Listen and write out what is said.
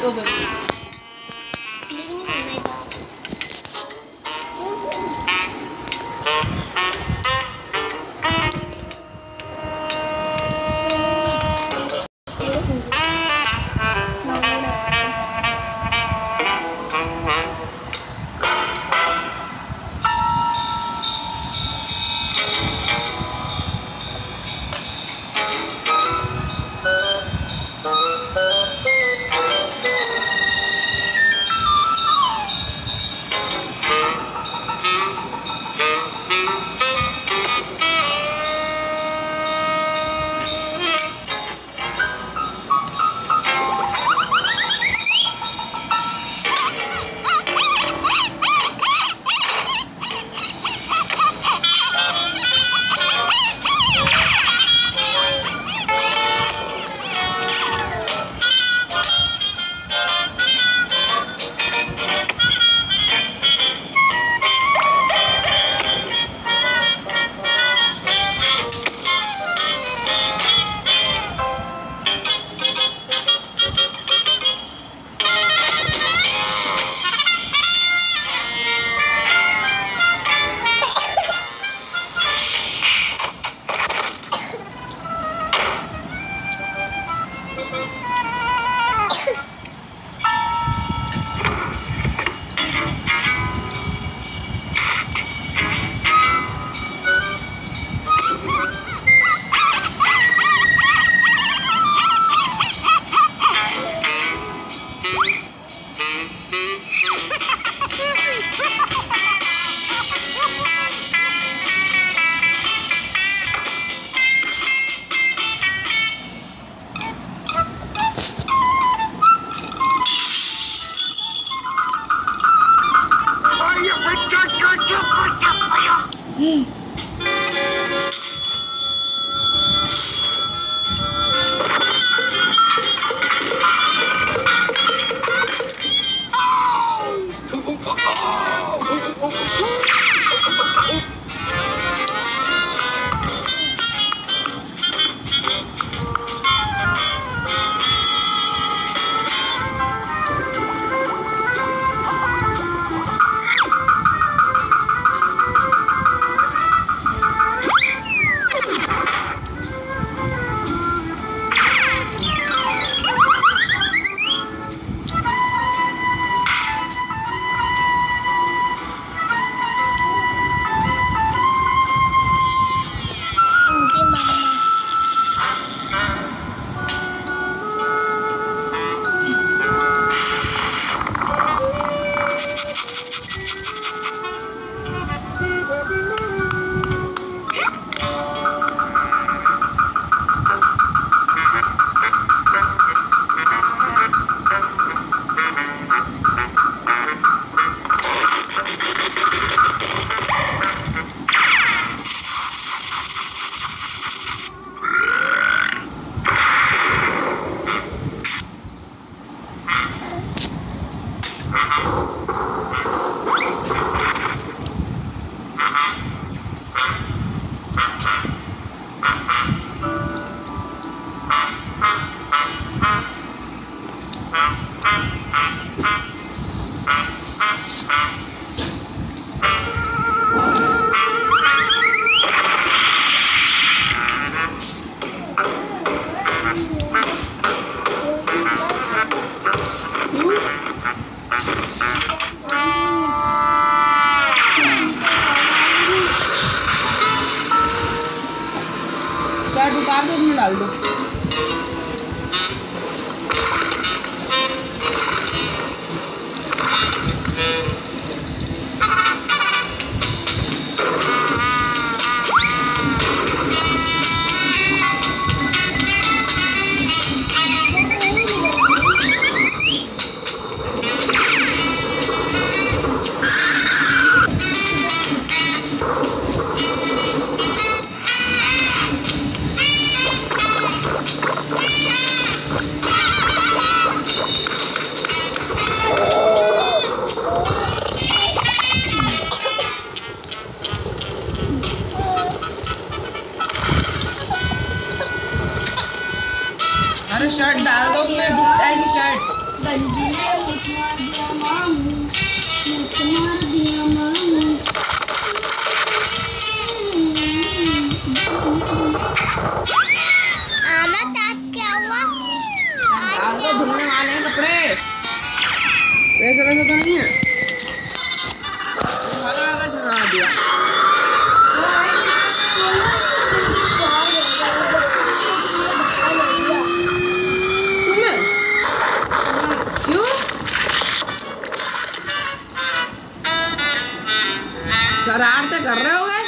이거 먹 Oh. उसमें डाल दो अरे शर्ट डाल दो तुम्हें दुखता है कि शर्ट गंजी ने मुठ मार दिया माँ मुठ मार शरारते तो कर रहे हो गए